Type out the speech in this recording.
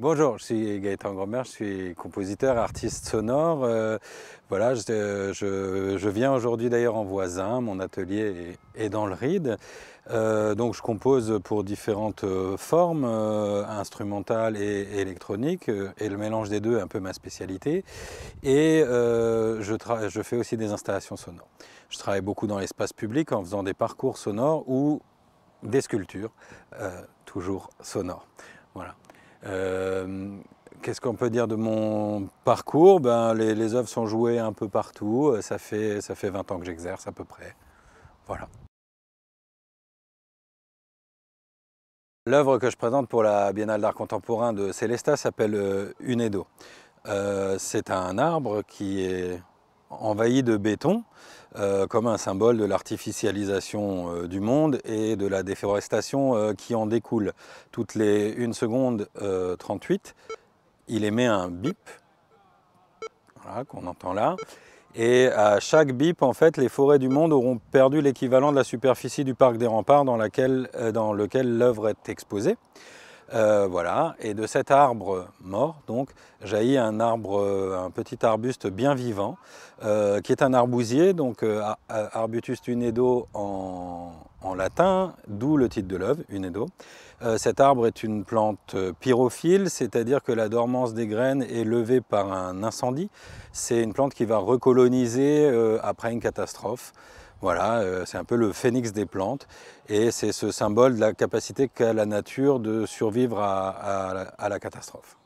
Bonjour, je suis Gaëtan Gromer, je suis compositeur, artiste sonore. Euh, voilà, je, viens aujourd'hui d'ailleurs en voisin, mon atelier est, dans le Ride. Euh, donc je compose pour différentes euh, formes, instrumentales et, électroniques, et le mélange des deux est un peu ma spécialité. Et je, je fais aussi des installations sonores. Je travaille beaucoup dans l'espace public en faisant des parcours sonores ou des sculptures, toujours sonores. Voilà. Euh, qu'est-ce qu'on peut dire de mon parcours? Ben, les, œuvres sont jouées un peu partout. Euh, ça fait, ça fait 20 ans que j'exerce à peu près. Voilà. L'œuvre que je présente pour la Biennale d'art contemporain de Célestat s'appelle euh, Unedo. c'est un arbre qui est envahi de béton euh, comme un symbole de l'artificialisation euh, du monde et de la déforestation euh, qui en découle. Toutes les 1 seconde 38, il émet un bip, qu'on entend là, et à chaque bip, en fait, les forêts du monde auront perdu l'équivalent de la superficie du parc des remparts dans, dans lequel l'œuvre est exposée. Euh, voilà, et de cet arbre mort, donc, jaillit un arbre, euh, un petit arbuste bien vivant, euh, qui est un arbousier, donc Arbutus unedo en, en latin, d'où le titre de l'œuvre, unedo. cet arbre est une plante pyrophile, c'est-à-dire que la dormance des graines est levée par un incendie. C'est une plante qui va recoloniser après une catastrophe. Voilà, euh, c'est un peu le phénix des plantes et c'est ce symbole de la capacité qu'a la nature de survivre à la catastrophe.